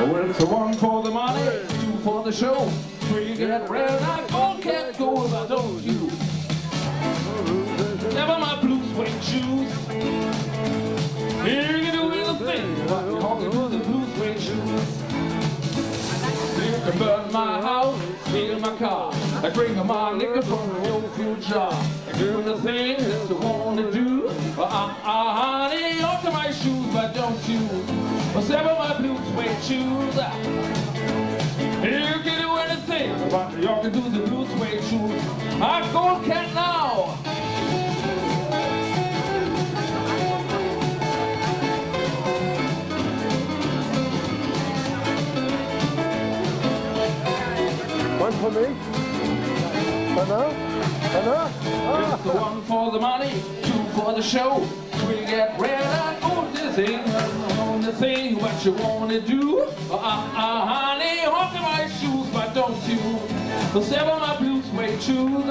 Well, it's a one for the money, two for the show. Three get red, I all can't go if I don't you. Never my blue suede shoes. Here you do anything, but you honking to the blue suede shoes. You can burn my house, steal my car, I drink my liquor from the old fuel jar. Do the things that you want to do. Uh, uh, uh, honey, alter my shoes, but don't you? Seven shoes. You can do anything, but you can do the blue suede shoes. I'm gold cat now. One for me. Anna? Anna? It's the one for the money, two for the show. We get red and gold the thing, thing what you wanna do. Uh, uh, uh honey, honk my shoes, but don't you? Seven my blue suede shoes.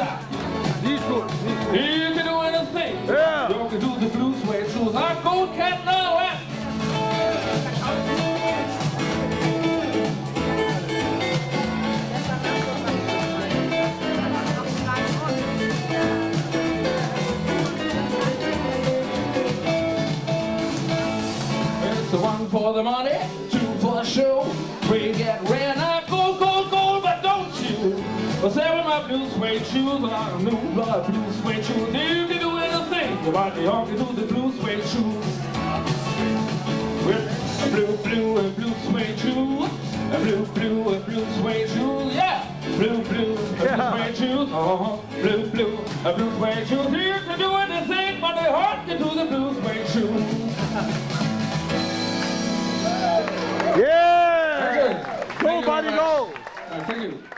You can do anything. For the money, two for the show. Three get red, I gold, gold, gold, but don't you? Well, seven my blue suede shoes, I new blood blue suede shoes. You can do anything, but you can do the blue suede shoes. With a blue, blue, and blue suede shoes. A blue, blue, and blue suede shoes, yeah. Blue, blue, and blue suede shoes. Uh-huh. Blue, blue, and blue suede shoes. You can do anything, but they hard to do the blue suede shoes. Yeah! Thank Go, you very buddy, much. go! Uh, Thank you.